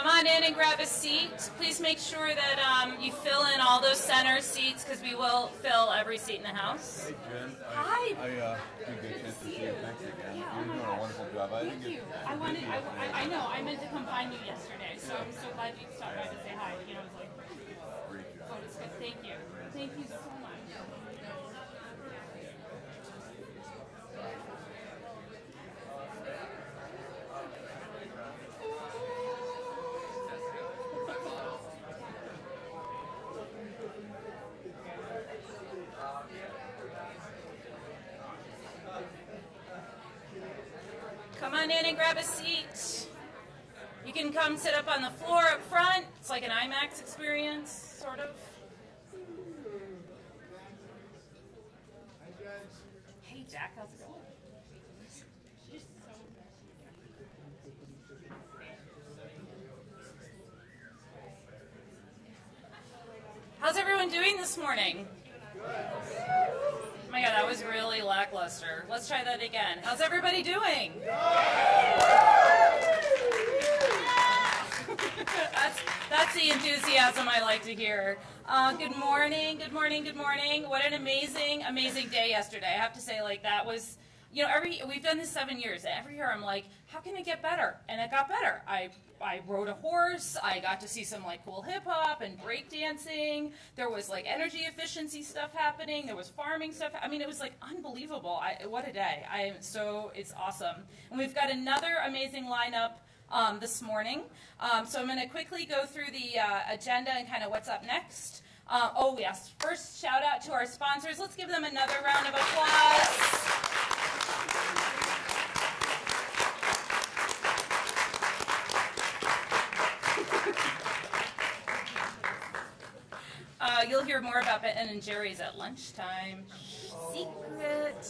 Come on in and grab a seat. Please make sure that um, you fill in all those center seats because we will fill every seat in the house. Hey Jen. Hi. I uh, didn't get a chance to see you. Thanks again. Yeah, oh You're my doing a wonderful job. I didn't Thank you. get. I wanted. I, I, I know. I meant to come find you yesterday, so I'm so glad you stopped by to say hi. You know, it was like, Great job. oh. Thank you. Thank you so much. In and grab a seat. You can come sit up on the floor up front. It's like an IMAX experience, sort of. Hey, Jack, how's it going? How's everyone doing this morning? My that was really lackluster. Let's try that again. How's everybody doing? that's, that's the enthusiasm I like to hear. Uh, good morning, good morning, good morning. What an amazing, amazing day yesterday. I have to say, like, that was, you know, every, we've done this seven years, every year I'm like, how can it get better? And it got better. I, I rode a horse, I got to see some, like, cool hip hop and break dancing. There was, like, energy efficiency stuff happening, there was farming stuff. I mean, it was, like, unbelievable. I, what a day. I am so, it's awesome. And we've got another amazing lineup um, this morning. Um, so I'm going to quickly go through the uh, agenda and kind of what's up next. Uh, oh, yes. First, shout out to our sponsors. Let's give them another round of applause. Uh, you'll hear more about Benton and Jerry's at lunchtime. Secret.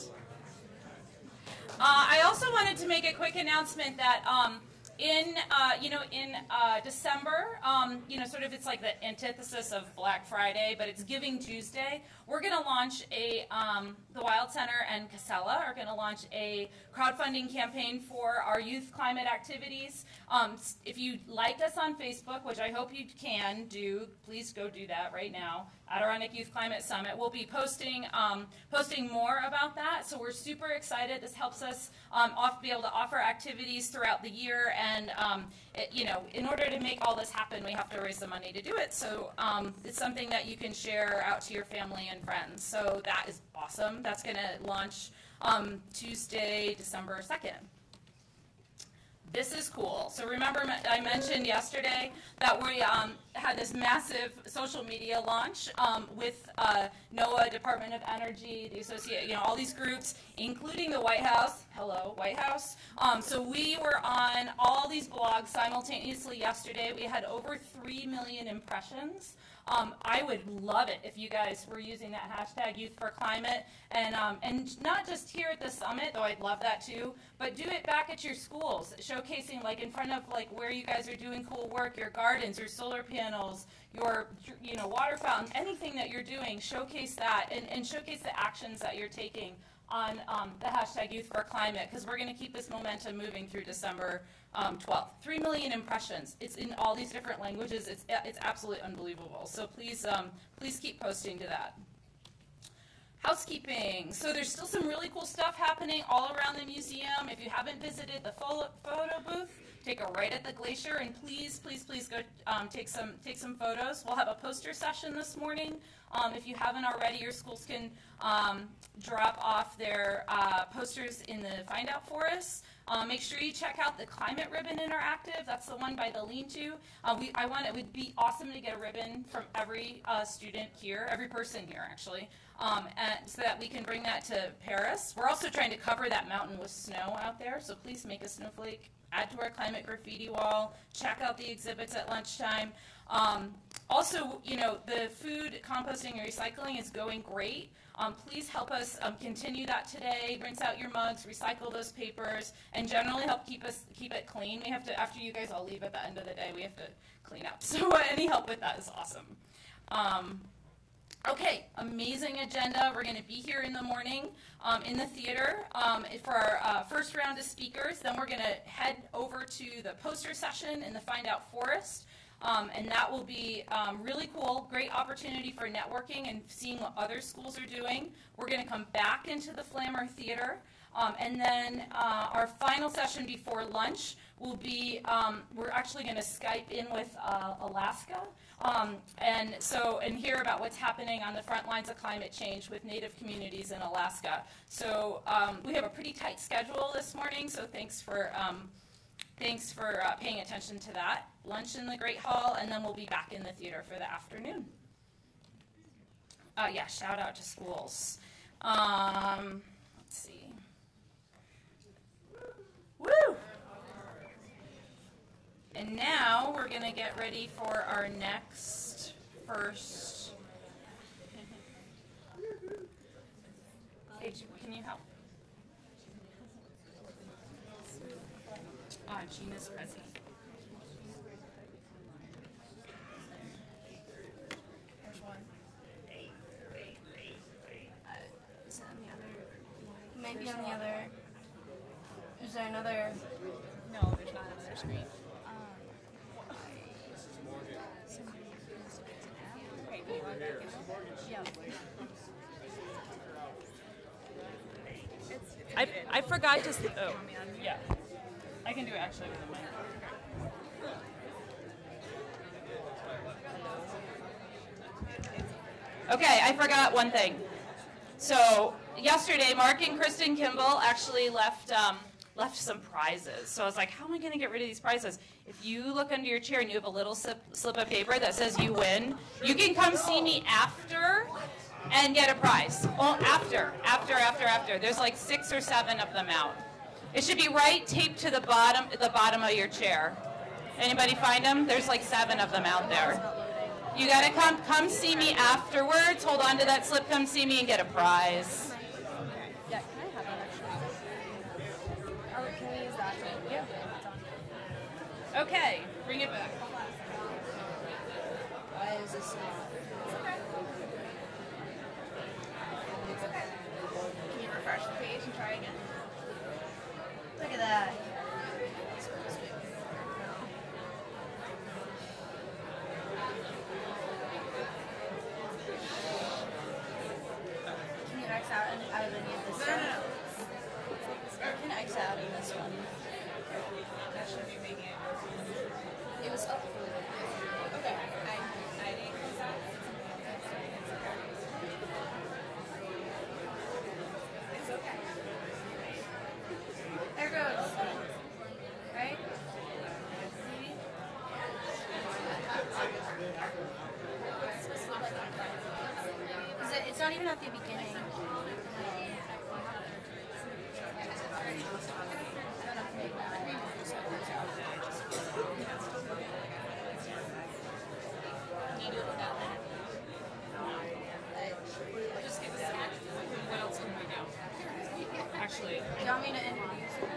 Uh, I also wanted to make a quick announcement that um, in uh, you know in uh, December, um, you know, sort of it's like the antithesis of Black Friday, but it's Giving Tuesday. We're going to launch a um, the Wild Center and Casella are going to launch a crowdfunding campaign for our youth climate activities. Um, if you like us on Facebook, which I hope you can do, please go do that right now. Adirondack Youth Climate Summit. We'll be posting um, posting more about that. So we're super excited. This helps us um, off, be able to offer activities throughout the year. And um, it, you know, in order to make all this happen, we have to raise the money to do it. So um, it's something that you can share out to your family and friends. So that is awesome. That's going to launch um, Tuesday, December second. This is cool. So remember, I mentioned yesterday that we um, had this massive social media launch um, with uh, NOAA, Department of Energy, the associate, you know, all these groups, including the White House. Hello, White House. Um, so we were on all these blogs simultaneously yesterday. We had over three million impressions. Um, I would love it if you guys were using that hashtag Youth for Climate, and um, and not just here at the summit, though I'd love that too, but do it back at your schools, showcasing like in front of like where you guys are doing cool work, your gardens, your solar panels, your you know water fountains, anything that you're doing, showcase that and, and showcase the actions that you're taking on um, the hashtag Youth for Climate because we're going to keep this momentum moving through December um, 12th. Three million impressions. It's in all these different languages. It's it's absolutely unbelievable. So please um, please keep posting to that. Housekeeping. So there's still some really cool stuff happening all around the museum. If you haven't visited the photo booth, take a right at the glacier and please, please, please go um, take some take some photos. We'll have a poster session this morning. Um, if you haven't already, your schools can um, drop off their uh, posters in the Find Out Forest. Uh, make sure you check out the Climate Ribbon Interactive. That's the one by the Lean-To. Uh, we, I want it would be awesome to get a ribbon from every uh, student here, every person here actually, um, and so that we can bring that to Paris. We're also trying to cover that mountain with snow out there, so please make a snowflake. Add to our climate graffiti wall. Check out the exhibits at lunchtime. Um, also, you know, the food composting and recycling is going great. Um, please help us um, continue that today. Rinse out your mugs, recycle those papers, and generally help keep us keep it clean. We have to after you guys all leave at the end of the day, we have to clean up. So any help with that is awesome. Okay, amazing agenda. We're going to be here in the morning um, in the theater um, for our uh, first round of speakers. Then we're going to head over to the poster session in the Find Out Forest. Um, and that will be um, really cool, great opportunity for networking and seeing what other schools are doing. We're going to come back into the Flammer Theater. Um, and then uh, our final session before lunch will be, um, we're actually going to Skype in with uh, Alaska. Um, and so, and hear about what's happening on the front lines of climate change with Native communities in Alaska. So um, we have a pretty tight schedule this morning, so thanks for, um, thanks for uh, paying attention to that. Lunch in the Great Hall, and then we'll be back in the theater for the afternoon. Uh, yeah, shout out to schools. Um, let's see. And now we're going to get ready for our next first. Hey, can you help? Ah, Gina's present. There's one. Is it on the other? Maybe on the other. Is there another? No, there's not another screen. I, I forgot to. Oh. Yeah. I can do it actually with the mic. Okay, I forgot one thing. So yesterday, Mark and Kristin Kimball actually left um, left some prizes. So I was like, how am I going to get rid of these prizes? If you look under your chair and you have a little slip, slip of paper that says you win, you can come see me after and get a prize. Well, after, after, after, after. There's like six or seven of them out. It should be right taped to the bottom, the bottom of your chair. Anybody find them? There's like seven of them out there. You gotta come, come see me afterwards. Hold on to that slip. Come see me and get a prize. Yeah, can I have that? Oh, can we use that? Yeah. Okay, bring it back. Why is this not? Can you refresh the page and try again? Look at that. Can you X out, any- out of any of this stuff? I can X out in this one. That should be making it. It was up for Okay. I, I didn't X out. It's okay. There it goes. Right? See? Is it, it's not even at the beginning. What else can we do? Actually, Do you want me to introduce it?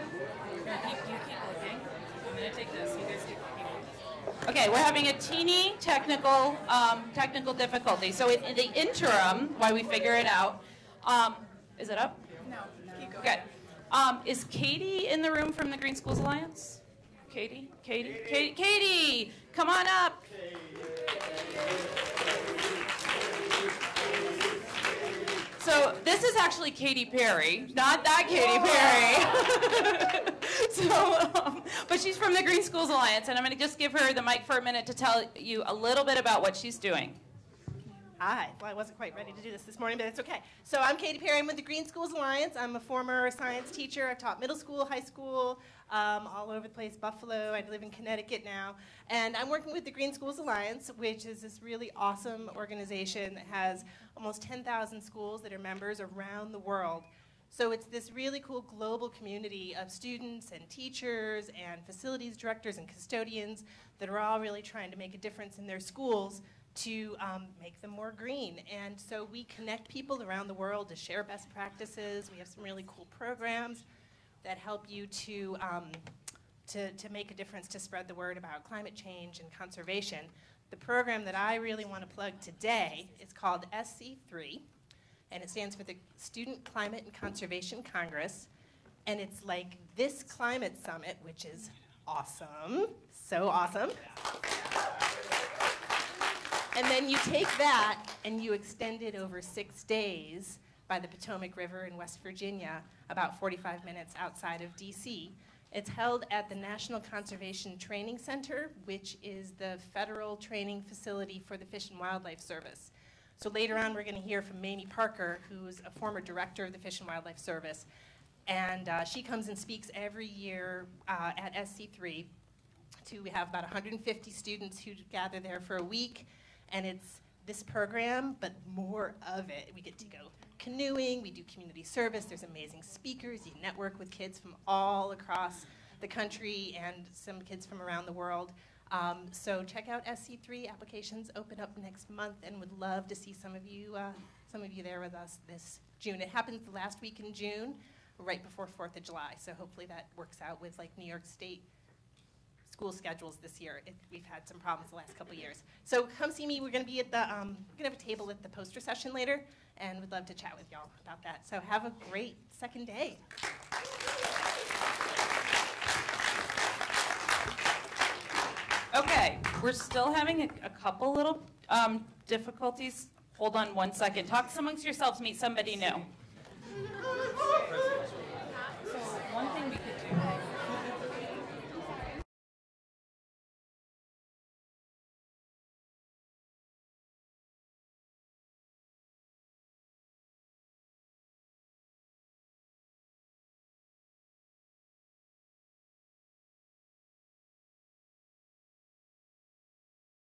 you keep, you keep looking. I'm gonna take this. You guys keep looking. Okay, we're having a teeny technical um, technical difficulty. So in, in the interim, while we figure it out, um, is it up? No. Keep going. Good. Um, is Katie in the room from the Green Schools Alliance? Katie? Katie? Katie? Katie! Come on up. So this is actually Katy Perry, not that Katy Perry. so, um, but she's from the Green Schools Alliance, and I'm going to just give her the mic for a minute to tell you a little bit about what she's doing. Hi. Well, I wasn't quite ready to do this this morning, but it's okay. So I'm Katie Perry. I'm with the Green Schools Alliance. I'm a former science teacher. I've taught middle school, high school, um, all over the place, Buffalo. I live in Connecticut now. And I'm working with the Green Schools Alliance, which is this really awesome organization that has almost 10,000 schools that are members around the world. So it's this really cool global community of students and teachers and facilities directors and custodians that are all really trying to make a difference in their schools to um, make them more green. And so we connect people around the world to share best practices. We have some really cool programs that help you to, um, to, to make a difference to spread the word about climate change and conservation. The program that I really want to plug today is called SC3, and it stands for the Student Climate and Conservation Congress. And it's like this climate summit, which is awesome, so awesome. And then you take that and you extend it over six days by the Potomac River in West Virginia, about 45 minutes outside of DC. It's held at the National Conservation Training Center, which is the federal training facility for the Fish and Wildlife Service. So later on, we're going to hear from Mamie Parker, who's a former director of the Fish and Wildlife Service. And uh, she comes and speaks every year uh, at SC3 to, we have about 150 students who gather there for a week, and it's this program, but more of it. We get to go canoeing, we do community service, there's amazing speakers, you network with kids from all across the country and some kids from around the world. Um, so check out SC3 applications open up next month and would love to see some of you uh, some of you there with us this June. It happens the last week in June, right before 4th of July. So hopefully that works out with like New York State school schedules this year. It, we've had some problems the last couple years. So come see me. We're going to be at the, um, we're going to have a table at the poster session later, and we'd love to chat with y'all about that. So have a great second day. Okay, we're still having a, a couple little um, difficulties. Hold on one second. Talk amongst yourselves, meet somebody new.